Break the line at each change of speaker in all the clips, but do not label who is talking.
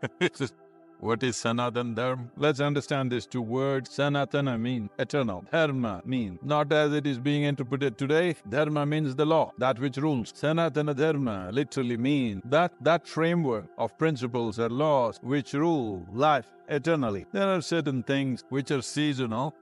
what is Sanatan Dharma? Let's understand these two words. Sanatana means eternal. Dharma means not as it is being interpreted today. Dharma means the law, that which rules. Sanatana Dharma literally means that that framework of principles or laws which rule life eternally. There are certain things which are seasonal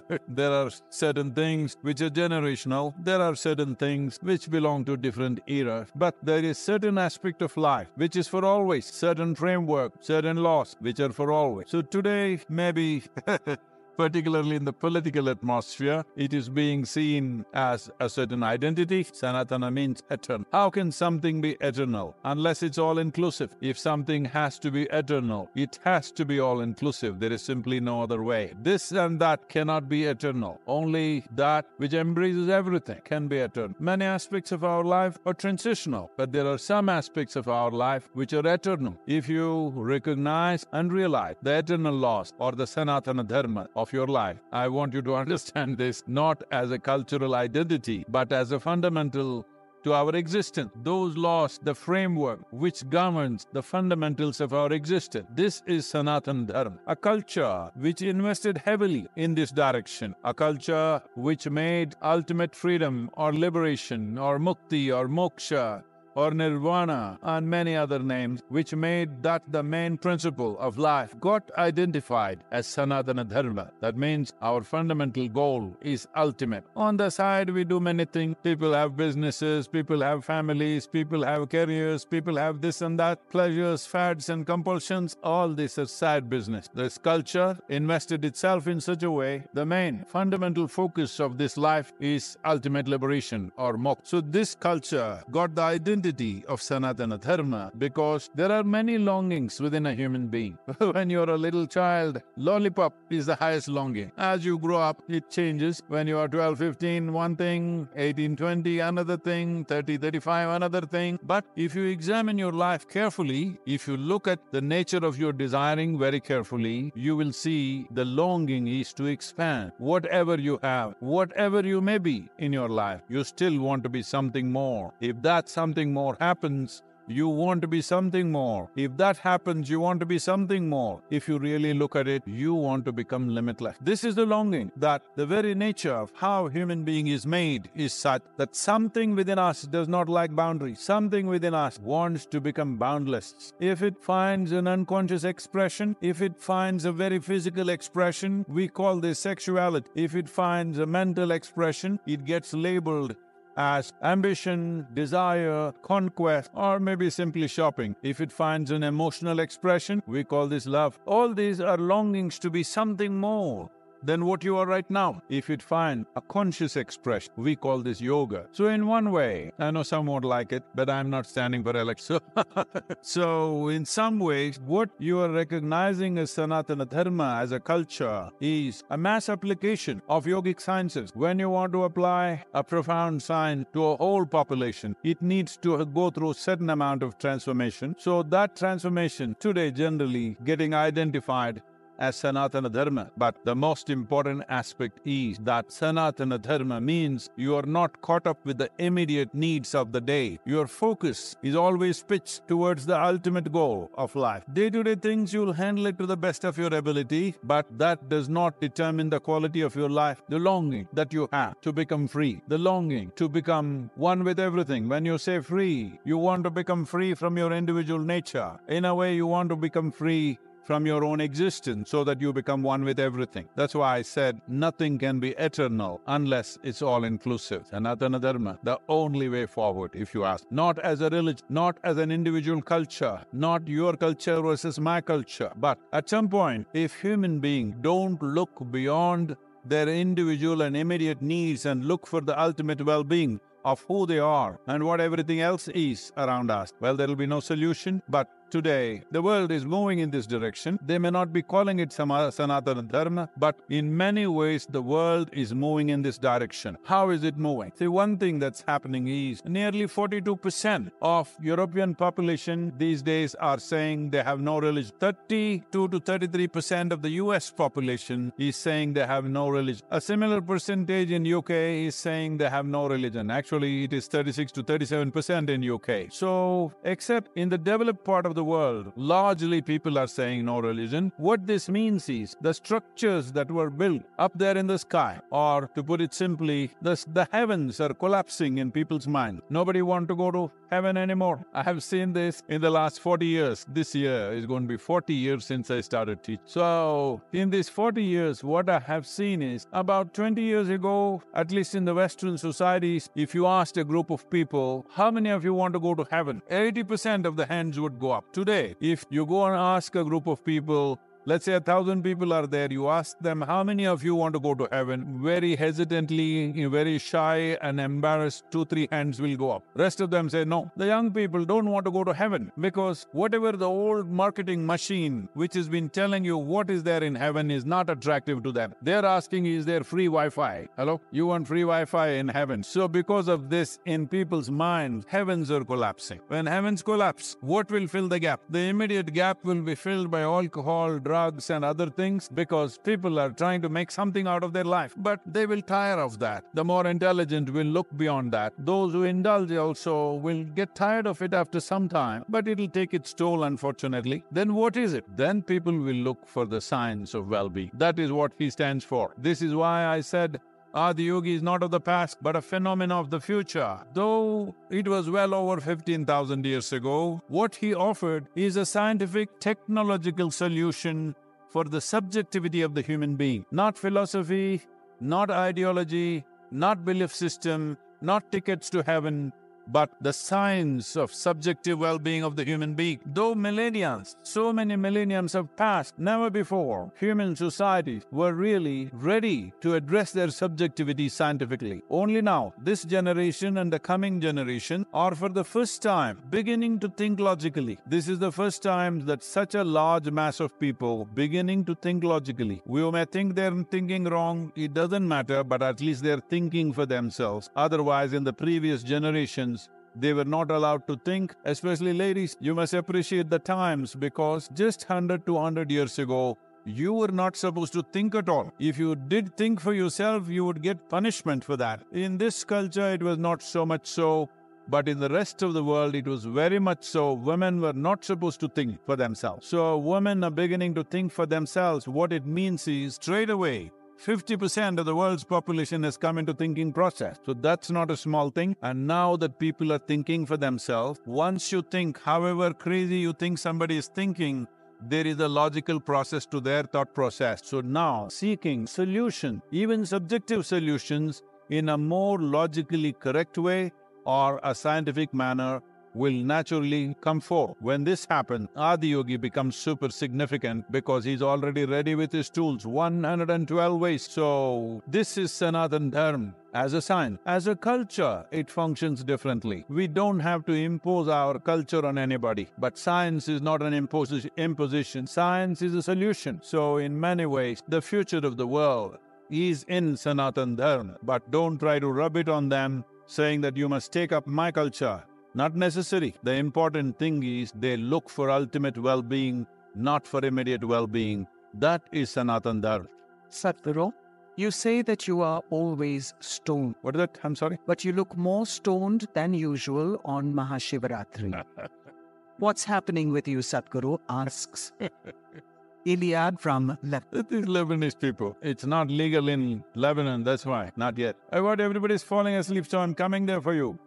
there are certain things which are generational, there are certain things which belong to different eras, but there is certain aspect of life which is for always, certain framework, certain laws which are for always. So today, maybe particularly in the political atmosphere, it is being seen as a certain identity. Sanatana means eternal. How can something be eternal unless it's all inclusive? If something has to be eternal, it has to be all inclusive. There is simply no other way. This and that cannot be eternal. Only that which embraces everything can be eternal. Many aspects of our life are transitional, but there are some aspects of our life which are eternal. If you recognize and realize the eternal laws or the Sanatana Dharma of your life. I want you to understand this not as a cultural identity, but as a fundamental to our existence. Those laws, the framework which governs the fundamentals of our existence. This is Sanatan Dharma, a culture which invested heavily in this direction, a culture which made ultimate freedom or liberation or mukti or moksha or nirvana and many other names, which made that the main principle of life, got identified as Sanatana Dharma. That means our fundamental goal is ultimate. On the side, we do many things. People have businesses, people have families, people have careers, people have this and that, pleasures, fads, and compulsions. All this is side business. This culture invested itself in such a way, the main fundamental focus of this life is ultimate liberation or moksha. So this culture got the identity identity of Sanatana Dharma because there are many longings within a human being. when you're a little child, lollipop is the highest longing. As you grow up, it changes. When you are 12, 15, one thing, 18, 20, another thing, 30, 35, another thing. But if you examine your life carefully, if you look at the nature of your desiring very carefully, you will see the longing is to expand. Whatever you have, whatever you may be in your life, you still want to be something more. If that something more happens, you want to be something more. If that happens, you want to be something more. If you really look at it, you want to become limitless. This is the longing that the very nature of how human being is made is such that something within us does not like boundaries. Something within us wants to become boundless. If it finds an unconscious expression, if it finds a very physical expression, we call this sexuality. If it finds a mental expression, it gets labeled as ambition, desire, conquest, or maybe simply shopping. If it finds an emotional expression, we call this love. All these are longings to be something more than what you are right now. If it find a conscious expression, we call this yoga. So in one way, I know some won't like it, but I'm not standing for election. so in some ways, what you are recognizing as Sanatana Dharma as a culture is a mass application of yogic sciences. When you want to apply a profound science to a whole population, it needs to go through a certain amount of transformation. So that transformation today generally getting identified as Sanatana Dharma. But the most important aspect is that Sanatana Dharma means you are not caught up with the immediate needs of the day. Your focus is always pitched towards the ultimate goal of life. Day to day things you'll handle it to the best of your ability, but that does not determine the quality of your life. The longing that you have to become free, the longing to become one with everything. When you say free, you want to become free from your individual nature. In a way, you want to become free from your own existence so that you become one with everything. That's why I said nothing can be eternal unless it's all inclusive. Sanatana Dharma, the only way forward, if you ask. Not as a religion, not as an individual culture, not your culture versus my culture. But at some point, if human beings don't look beyond their individual and immediate needs and look for the ultimate well being, of who they are and what everything else is around us. Well, there will be no solution, but Today, the world is moving in this direction. They may not be calling it Sanatana Dharma, but in many ways, the world is moving in this direction. How is it moving? See, one thing that's happening is nearly 42% of European population these days are saying they have no religion. 32 to 33% of the US population is saying they have no religion. A similar percentage in UK is saying they have no religion. Actually, it is 36 to 37% in UK. So, except in the developed part of the the world, largely people are saying no religion. What this means is the structures that were built up there in the sky, or to put it simply, the, the heavens are collapsing in people's minds. Nobody want to go to heaven anymore. I have seen this in the last 40 years. This year is going to be 40 years since I started teaching. So, in these 40 years, what I have seen is about 20 years ago, at least in the Western societies, if you asked a group of people, how many of you want to go to heaven? 80% of the hands would go up. Today, if you go and ask a group of people, Let's say a thousand people are there. You ask them, how many of you want to go to heaven? Very hesitantly, very shy and embarrassed, two, three hands will go up. Rest of them say no. The young people don't want to go to heaven because whatever the old marketing machine which has been telling you what is there in heaven is not attractive to them. They're asking, is there free Wi-Fi? Hello? You want free Wi-Fi in heaven. So because of this, in people's minds, heavens are collapsing. When heavens collapse, what will fill the gap? The immediate gap will be filled by alcohol, drugs, drugs and other things because people are trying to make something out of their life. But they will tire of that. The more intelligent will look beyond that. Those who indulge also will get tired of it after some time, but it'll take its toll, unfortunately. Then what is it? Then people will look for the science of well being. That is what he stands for. This is why I said Adiyogi is not of the past, but a phenomenon of the future. Though it was well over 15,000 years ago, what he offered is a scientific, technological solution for the subjectivity of the human being. Not philosophy, not ideology, not belief system, not tickets to heaven, but the science of subjective well-being of the human being. Though millennia, so many millenniums have passed, never before human societies were really ready to address their subjectivity scientifically. Only now, this generation and the coming generation are for the first time beginning to think logically. This is the first time that such a large mass of people beginning to think logically. We may think they're thinking wrong, it doesn't matter, but at least they're thinking for themselves. Otherwise, in the previous generation, they were not allowed to think, especially ladies. You must appreciate the times because just 100 to 100 years ago, you were not supposed to think at all. If you did think for yourself, you would get punishment for that. In this culture, it was not so much so. But in the rest of the world, it was very much so. Women were not supposed to think for themselves. So, women are beginning to think for themselves. What it means is straight away, 50% of the world's population has come into thinking process. So that's not a small thing. And now that people are thinking for themselves, once you think, however crazy you think somebody is thinking, there is a logical process to their thought process. So now, seeking solution, even subjective solutions, in a more logically correct way or a scientific manner will naturally come forth. When this happens, Adiyogi becomes super significant because he's already ready with his tools, 112 ways. So this is Sanatan Dharma. As a sign, as a culture, it functions differently. We don't have to impose our culture on anybody. But science is not an impos- imposition, science is a solution. So, in many ways, the future of the world is in Sanatan Dharma. But don't try to rub it on them, saying that you must take up my culture. Not necessary. The important thing is they look for ultimate well being, not for immediate well being. That is Sanatan Dharma.
Sadhguru, you say that you are always stoned.
What is that? I'm sorry?
But you look more stoned than usual on Mahashivaratri. What's happening with you, Sadhguru? asks Iliad from
Lebanon. Is Lebanese people. It's not legal in Lebanon, that's why. Not yet. I want everybody's falling asleep, so I'm coming there for you.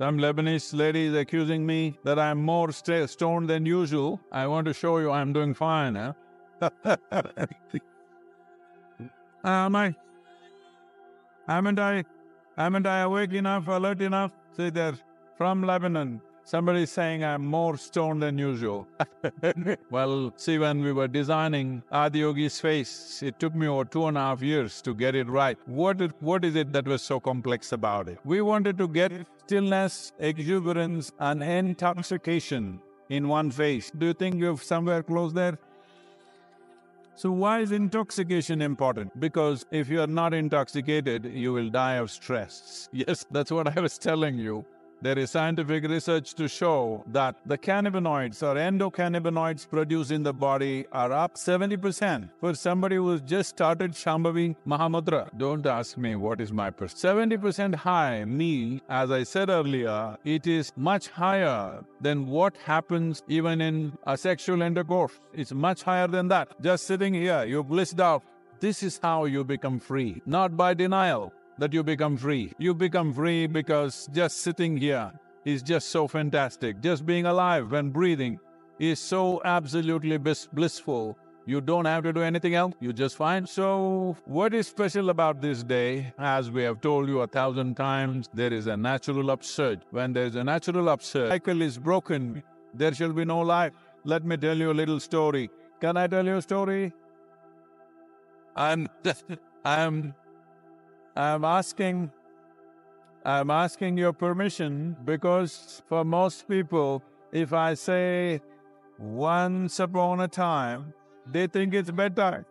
Some Lebanese lady is accusing me that I'm more st- stoned than usual. I want to show you I'm doing fine, huh? Am I? Haven't I? Haven't I awake enough, alert enough? See, they're from Lebanon. Somebody's saying I'm more stoned than usual. well, see, when we were designing Adiyogi's face, it took me over two and a half years to get it right. What, it, what is it that was so complex about it? We wanted to get stillness, exuberance, and intoxication in one face. Do you think you have somewhere close there? So, why is intoxication important? Because if you are not intoxicated, you will die of stress. Yes, that's what I was telling you. There is scientific research to show that the cannabinoids or endocannabinoids produced in the body are up 70% for somebody who's just started Shambhavi Mahamudra. Don't ask me what is my percent. 70% high means, as I said earlier, it is much higher than what happens even in a sexual intercourse. It's much higher than that. Just sitting here, you're blissed out. This is how you become free, not by denial that you become free. You become free because just sitting here is just so fantastic. Just being alive and breathing is so absolutely bliss- blissful. You don't have to do anything else, you're just fine. So, what is special about this day? As we have told you a thousand times, there is a natural upsurge. When there is a natural upsurge, cycle is broken, there shall be no life. Let me tell you a little story. Can I tell you a story? I'm I'm I'm asking I'm asking your permission because for most people, if I say once upon a time, they think it's bedtime.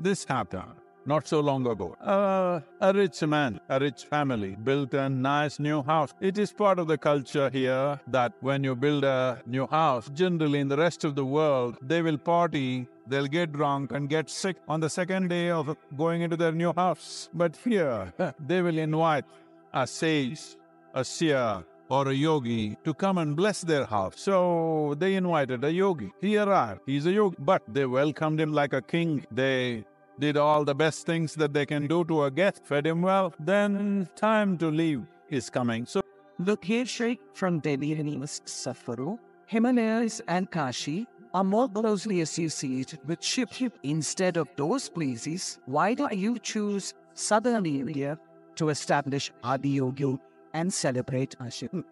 This happened not so long ago. Uh, a rich man, a rich family built a nice new house. It is part of the culture here that when you build a new house, generally in the rest of the world, they will party, they'll get drunk and get sick on the second day of going into their new house. But here, they will invite a sage, a seer, or a yogi to come and bless their house. So they invited a yogi. He arrived. He's a yogi. But they welcomed him like a king. They did all the best things that they can do to a guest, fed him well. Then time to leave is coming. So
Location from Delhi and Sadhguru, Himalayas and Kashi are more closely associated with Shiv. Instead of those places, why do you choose southern India to establish Adi Yogi and celebrate Shiv?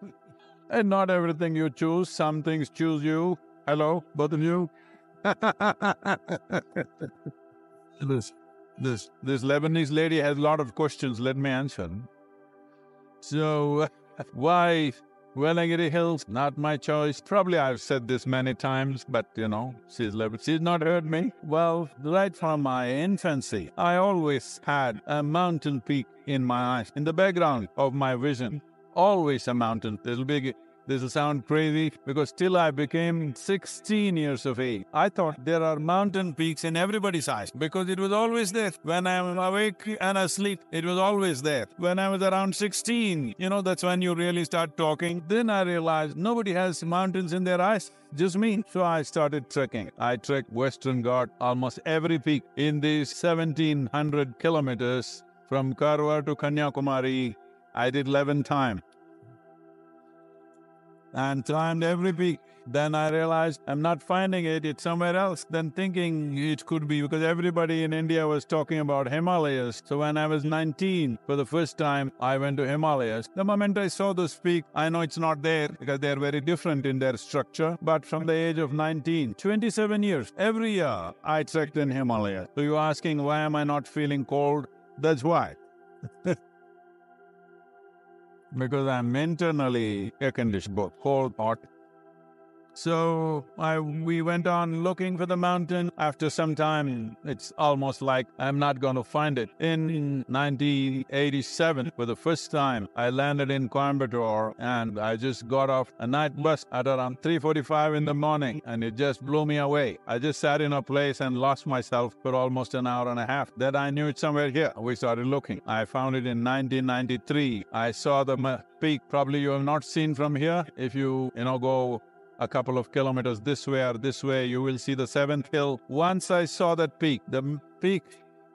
And not everything you choose, some things choose you. Hello, both of you. this, this, this Lebanese lady has a lot of questions. Let me answer. So, why Velliangiri Hills? Not my choice. Probably I've said this many times, but you know, she's Lebanese. She's not heard me. Well, right from my infancy, I always had a mountain peak in my eyes, in the background of my vision. Always a mountain. This will be this will sound crazy because till I became 16 years of age, I thought there are mountain peaks in everybody's eyes because it was always there. When I'm awake and asleep, it was always there. When I was around 16, you know, that's when you really start talking. Then I realized nobody has mountains in their eyes, just me. So I started trekking. I trekked Western Ghat, almost every peak in these 1700 kilometers from Karwar to Kanyakumari. I did 11 times and climbed every peak. Then I realized I'm not finding it, it's somewhere else. Then thinking it could be because everybody in India was talking about Himalayas. So when I was 19, for the first time, I went to Himalayas. The moment I saw those peaks, I know it's not there because they're very different in their structure. But from the age of 19, 27 years, every year I trekked in Himalayas. So you're asking why am I not feeling cold? That's why. because I'm internally air conditioned, both cold, hot. So I, we went on looking for the mountain. After some time, it's almost like I'm not going to find it. In 1987, for the first time, I landed in Coimbatore and I just got off a night bus at around 3.45 in the morning and it just blew me away. I just sat in a place and lost myself for almost an hour and a half. Then I knew it's somewhere here. We started looking. I found it in 1993. I saw the peak probably you have not seen from here. If you, you know, go a couple of kilometers this way or this way, you will see the seventh hill. Once I saw that peak, the peak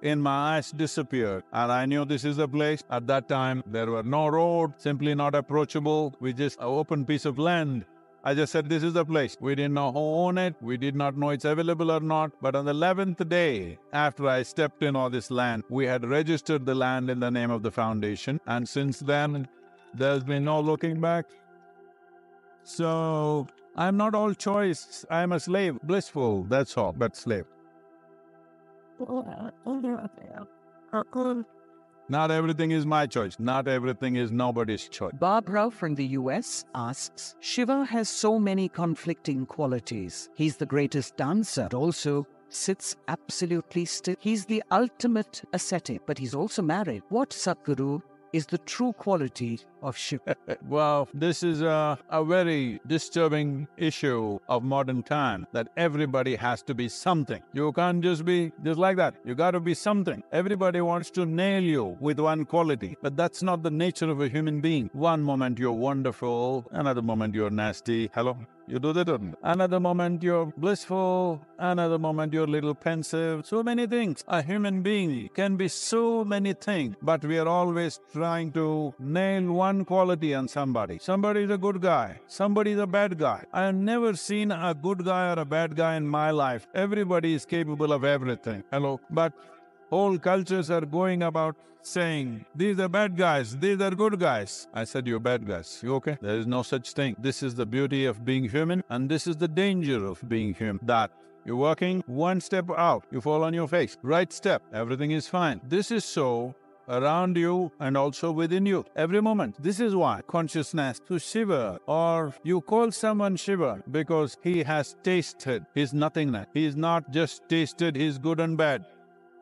in my eyes disappeared, and I knew this is the place. At that time, there were no road, simply not approachable. We just an open piece of land. I just said, This is the place. We didn't know who owned it. We did not know it's available or not. But on the 11th day after I stepped in all this land, we had registered the land in the name of the foundation. And since then, there's been no looking back. So I'm not all choice. I'm a slave, blissful, that's all, but slave. Not everything is my choice. Not everything is nobody's choice.
Barbara from the US asks Shiva has so many conflicting qualities. He's the greatest dancer, also sits absolutely still. He's the ultimate ascetic, but he's also married. What Sadhguru is the true quality of Shiva?
Well, this is a, a very disturbing issue of modern time that everybody has to be something. You can't just be just like that. You got to be something. Everybody wants to nail you with one quality, but that's not the nature of a human being. One moment you're wonderful, another moment you're nasty. Hello? You do that. or not? Another moment you're blissful, another moment you're a little pensive. So many things. A human being can be so many things, but we are always trying to nail one quality on somebody. Somebody is a good guy, somebody is a bad guy. I have never seen a good guy or a bad guy in my life. Everybody is capable of everything. Hello? But Whole cultures are going about saying, these are bad guys, these are good guys. I said, you're bad guys. You okay? There is no such thing. This is the beauty of being human, and this is the danger of being human. That you're walking one step out, you fall on your face. Right step, everything is fine. This is so around you and also within you every moment. This is why consciousness to Shiva or you call someone Shiva because he has tasted his nothingness. He is not just tasted his good and bad.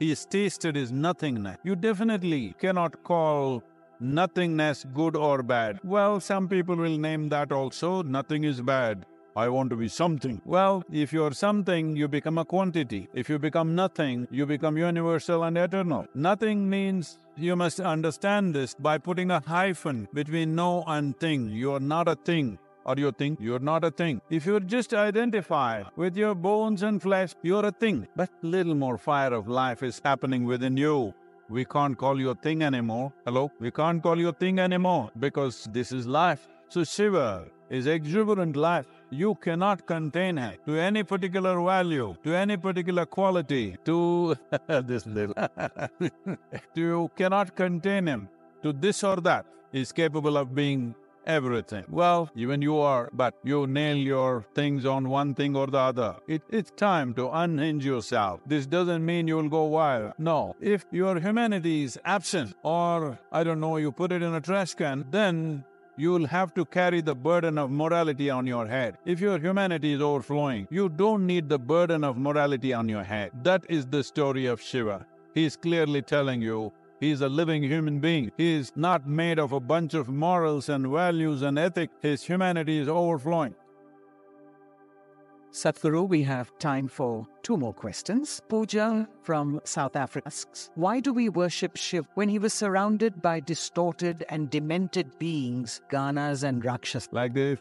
He has tasted his nothingness. You definitely cannot call nothingness good or bad. Well, some people will name that also, nothing is bad. I want to be something. Well, if you're something, you become a quantity. If you become nothing, you become universal and eternal. Nothing means you must understand this by putting a hyphen between no and thing. You are not a thing. Or you think you're not a thing. If you're just identify with your bones and flesh, you're a thing. But little more fire of life is happening within you. We can't call you a thing anymore. Hello? We can't call you a thing anymore because this is life. So Shiva is exuberant life. You cannot contain him to any particular value, to any particular quality, to this little. you cannot contain him to this or that. Is capable of being everything. Well, even you are, but you nail your things on one thing or the other. It, it's time to unhinge yourself. This doesn't mean you'll go wild. No. If your humanity is absent, or I don't know, you put it in a trash can, then you'll have to carry the burden of morality on your head. If your humanity is overflowing, you don't need the burden of morality on your head. That is the story of Shiva. He is clearly telling you he is a living human being. He is not made of a bunch of morals and values and ethics. His humanity is overflowing.
Sadhguru, we have time for two more questions. Pooja from South Africa asks, Why do we worship Shiv when he was surrounded by distorted and demented beings, Ganas and Rakshas?
Like this.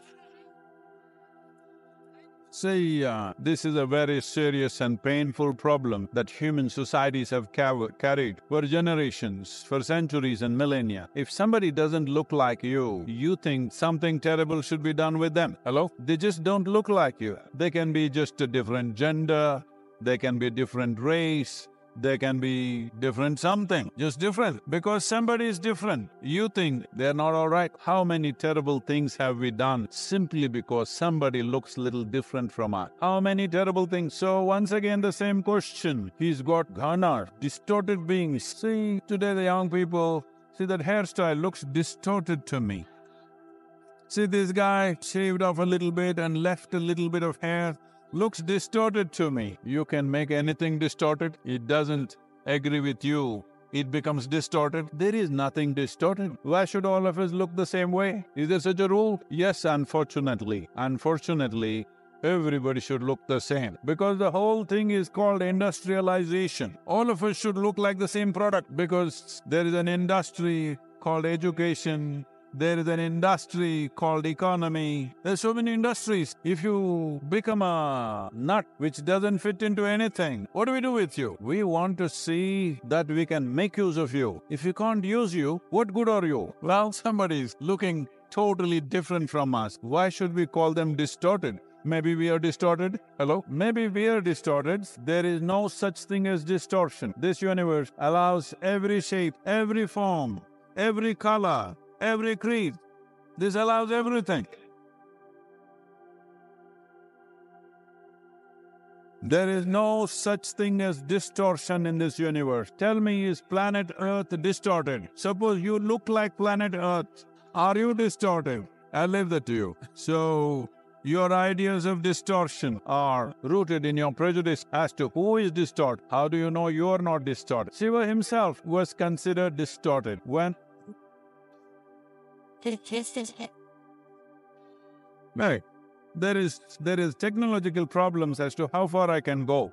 See, uh, this is a very serious and painful problem that human societies have carried for generations, for centuries and millennia. If somebody doesn't look like you, you think something terrible should be done with them. Hello? They just don't look like you. They can be just a different gender, they can be a different race, they can be different something, just different. Because somebody is different. You think they're not all right. How many terrible things have we done simply because somebody looks little different from us? How many terrible things? So once again the same question. He's got gana, distorted beings. See, today the young people, see that hairstyle looks distorted to me. See this guy shaved off a little bit and left a little bit of hair looks distorted to me. You can make anything distorted. It doesn't agree with you. It becomes distorted. There is nothing distorted. Why should all of us look the same way? Is there such a rule? Yes, unfortunately. Unfortunately, everybody should look the same. Because the whole thing is called industrialization. All of us should look like the same product because there is an industry called education, there is an industry called economy. There's so many industries. If you become a nut which doesn't fit into anything, what do we do with you? We want to see that we can make use of you. If we can't use you, what good are you? Well, somebody is looking totally different from us. Why should we call them distorted? Maybe we are distorted. Hello? Maybe we are distorted. There is no such thing as distortion. This universe allows every shape, every form, every color, every creed. This allows everything. There is no such thing as distortion in this universe. Tell me, is planet Earth distorted? Suppose you look like planet Earth. Are you distorted? I leave that to you. So, your ideas of distortion are rooted in your prejudice as to who is distorted. How do you know you are not distorted? Shiva himself was considered distorted when Right. There is there is technological problems as to how far I can go.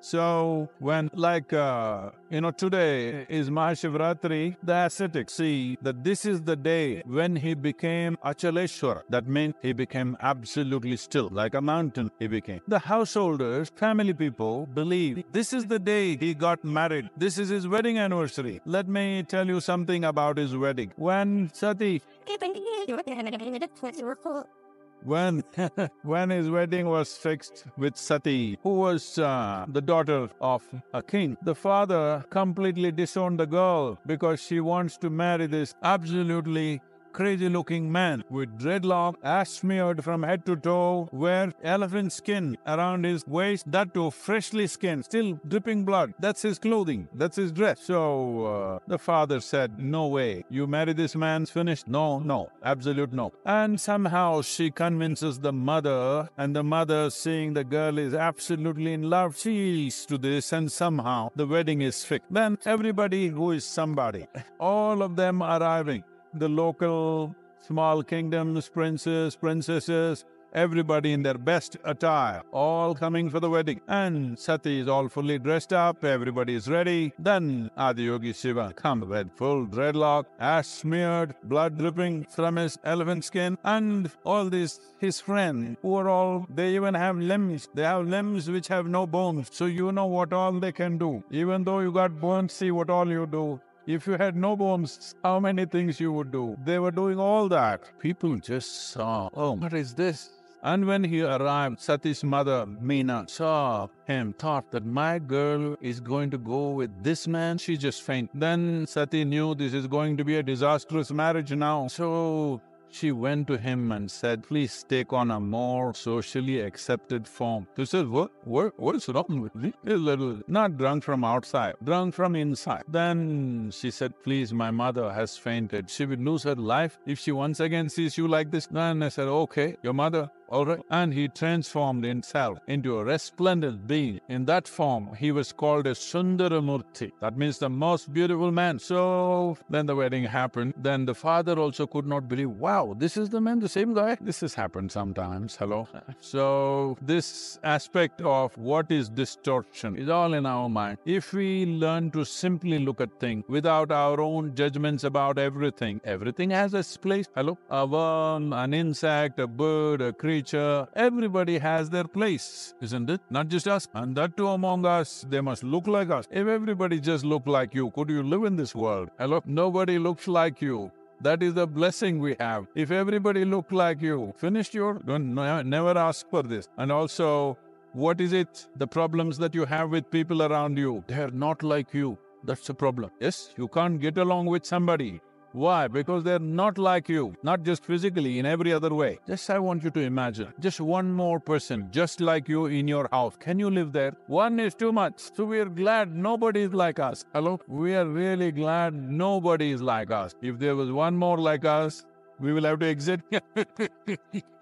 So when like uh, you know today is Mahashivratri, the ascetics see that this is the day when he became Achaleshwara. That means he became absolutely still, like a mountain he became. The householders, family people believe this is the day he got married. This is his wedding anniversary. Let me tell you something about his wedding. When Sati when when his wedding was fixed with Sati, who was uh, the daughter of a king, the father completely disowned the girl because she wants to marry this absolutely crazy looking man with dreadlock, ash smeared from head to toe, wear elephant skin around his waist, that too freshly skinned, still dripping blood. That's his clothing, that's his dress. So uh, the father said, No way, you marry this man, finished. No, no, absolute no. And somehow she convinces the mother, and the mother, seeing the girl is absolutely in love, she to this, and somehow the wedding is fixed. Then everybody who is somebody, all of them arriving the local small kingdoms, princes, princesses, everybody in their best attire, all coming for the wedding. And Sati is all fully dressed up, everybody is ready. Then Adiyogi Shiva comes with full dreadlock, ash smeared, blood dripping from his elephant skin, and all these his friends who are all, they even have limbs. They have limbs which have no bones. So you know what all they can do. Even though you got bones, see what all you do. If you had no bones, how many things you would do? They were doing all that. People just saw, oh, what is this? And when he arrived, Sati's mother, Meena, saw him, thought that my girl is going to go with this man. She just fainted. Then Sati knew this is going to be a disastrous marriage now. So she went to him and said, Please take on a more socially accepted form. He said, What? what what's wrong with me? A little, not drunk from outside, drunk from inside. Then she said, Please, my mother has fainted. She will lose her life if she once again sees you like this. Then I said, Okay, your mother Alright? And he transformed himself into a resplendent being. In that form, he was called a Sundaramurti. That means the most beautiful man. So then the wedding happened. Then the father also could not believe, wow, this is the man, the same guy. This has happened sometimes. Hello? So this aspect of what is distortion is all in our mind. If we learn to simply look at things without our own judgments about everything, everything has its place. Hello? A worm, an insect, a bird, a creature creature, everybody has their place, isn't it? Not just us. And that too among us, they must look like us. If everybody just looked like you, could you live in this world? Hello? Nobody looks like you. That is the blessing we have. If everybody looked like you, finished your, don't never ask for this. And also, what is it, the problems that you have with people around you? They're not like you. That's the problem. Yes, you can't get along with somebody. Why? Because they're not like you, not just physically, in every other way. Just I want you to imagine, just one more person just like you in your house. Can you live there? One is too much. So we are glad nobody is like us. Hello? We are really glad nobody is like us. If there was one more like us, we will have to exit.